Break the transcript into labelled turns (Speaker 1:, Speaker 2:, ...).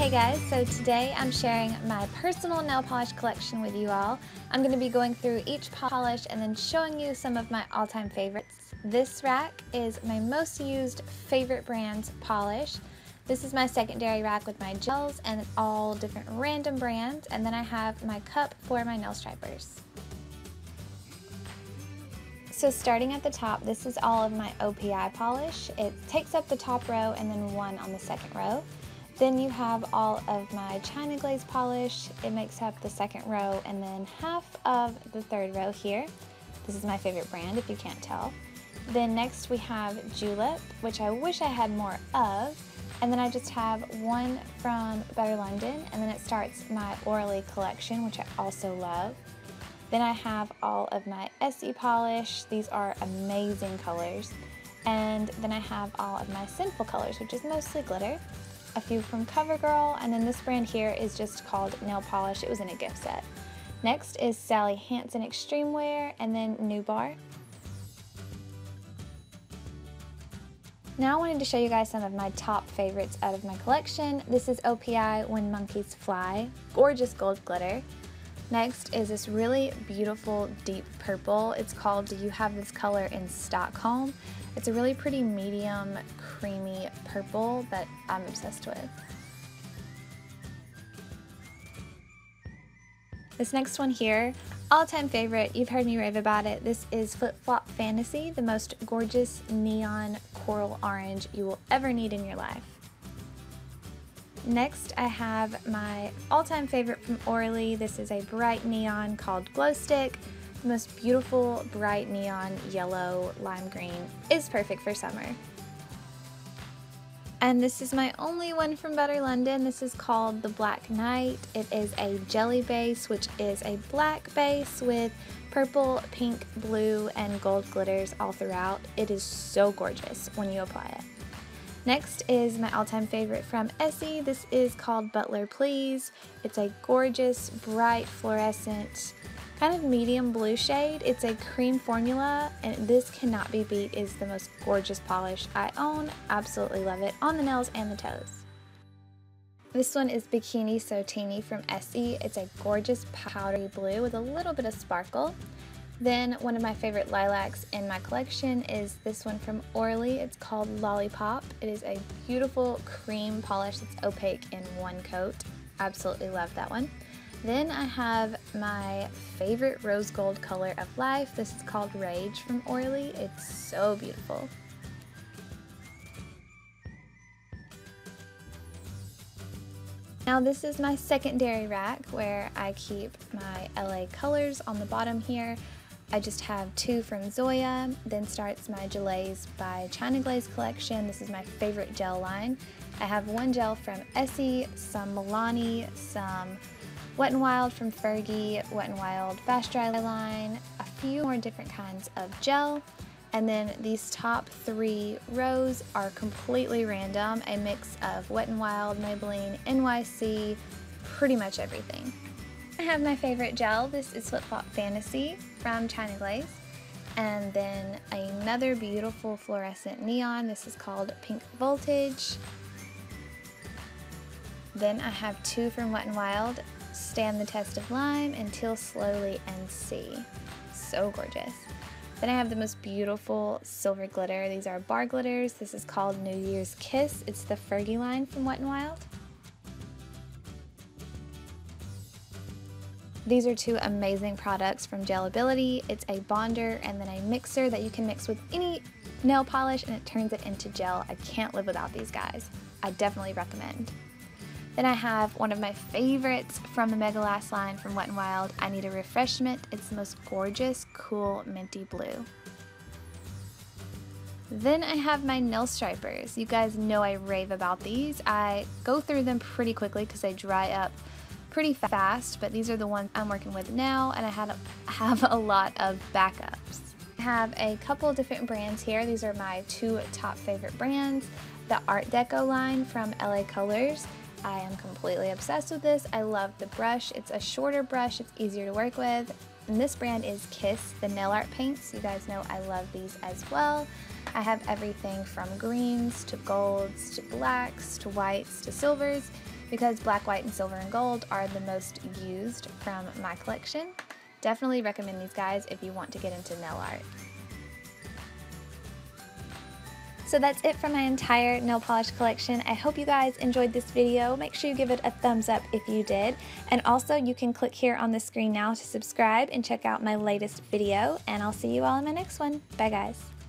Speaker 1: Hey guys, so today I'm sharing my personal nail polish collection with you all. I'm going to be going through each polish and then showing you some of my all-time favorites. This rack is my most used favorite brand's polish. This is my secondary rack with my gels and all different random brands and then I have my cup for my nail stripers. So starting at the top, this is all of my OPI polish. It takes up the top row and then one on the second row. Then you have all of my China Glaze polish. It makes up the second row and then half of the third row here. This is my favorite brand if you can't tell. Then next we have Julep, which I wish I had more of. And then I just have one from Butter London and then it starts my Orly collection, which I also love. Then I have all of my Essie polish. These are amazing colors. And then I have all of my Sinful colors, which is mostly glitter a few from CoverGirl, and then this brand here is just called Nail Polish. It was in a gift set. Next is Sally Hansen Extreme Wear, and then Nubar. Now I wanted to show you guys some of my top favorites out of my collection. This is OPI When Monkeys Fly, gorgeous gold glitter. Next is this really beautiful deep purple. It's called Do You Have This Color in Stockholm. It's a really pretty medium creamy purple that I'm obsessed with. This next one here, all-time favorite, you've heard me rave about it. This is Flip Flop Fantasy, the most gorgeous neon coral orange you will ever need in your life. Next, I have my all-time favorite from Orly. This is a bright neon called Glow Stick. The most beautiful bright neon yellow lime green is perfect for summer. And this is my only one from Butter London. This is called the Black Knight. It is a jelly base, which is a black base with purple, pink, blue, and gold glitters all throughout. It is so gorgeous when you apply it. Next is my all-time favorite from Essie. This is called Butler Please. It's a gorgeous, bright, fluorescent, kind of medium blue shade. It's a cream formula, and this cannot be beat. is the most gorgeous polish I own. Absolutely love it on the nails and the toes. This one is Bikini So Teeny from Essie. It's a gorgeous powdery blue with a little bit of sparkle. Then one of my favorite lilacs in my collection is this one from Orly. It's called Lollipop. It is a beautiful cream polish that's opaque in one coat. Absolutely love that one. Then I have my favorite rose gold color of life. This is called Rage from Orly. It's so beautiful. Now this is my secondary rack where I keep my LA colors on the bottom here. I just have two from Zoya, then starts my Gelaze by China Glaze collection. This is my favorite gel line. I have one gel from Essie, some Milani, some Wet n Wild from Fergie, Wet n Wild Fast Dry line, a few more different kinds of gel, and then these top three rows are completely random, a mix of Wet n Wild, Maybelline, NYC, pretty much everything. I have my favorite gel. This is Flip Flop Fantasy from China Glaze. And then another beautiful fluorescent neon. This is called Pink Voltage. Then I have two from Wet n Wild, Stand the Test of Lime Teal Slowly and See. So gorgeous. Then I have the most beautiful silver glitter. These are bar glitters. This is called New Year's Kiss. It's the Fergie line from Wet n Wild. These are two amazing products from Gelability. It's a bonder and then a mixer that you can mix with any nail polish and it turns it into gel. I can't live without these guys. I definitely recommend. Then I have one of my favorites from the Mega Last line from Wet n Wild. I Need a Refreshment. It's the most gorgeous, cool, minty blue. Then I have my nail stripers. You guys know I rave about these. I go through them pretty quickly because they dry up pretty fast, but these are the ones I'm working with now, and I had a, have a lot of backups. I have a couple different brands here. These are my two top favorite brands. The Art Deco line from LA Colors. I am completely obsessed with this. I love the brush. It's a shorter brush. It's easier to work with. And this brand is Kiss, the nail art paints. You guys know I love these as well. I have everything from greens to golds to blacks to whites to silvers. because black, white, and silver and gold are the most used from my collection. Definitely recommend these guys if you want to get into nail art. So that's it for my entire nail polish collection. I hope you guys enjoyed this video. Make sure you give it a thumbs up if you did. And also you can click here on the screen now to subscribe and check out my latest video. And I'll see you all in my next one. Bye guys.